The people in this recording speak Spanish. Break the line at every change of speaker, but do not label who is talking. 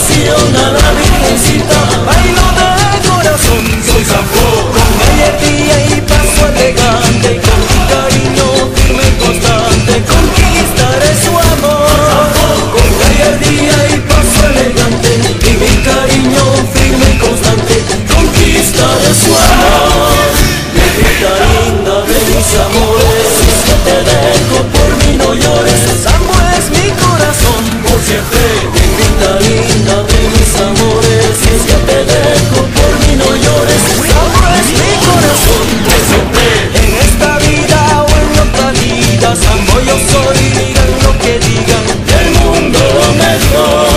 pasión a la virgencita, bailo de corazón, soy soy, digan lo que digan, el mundo mejor.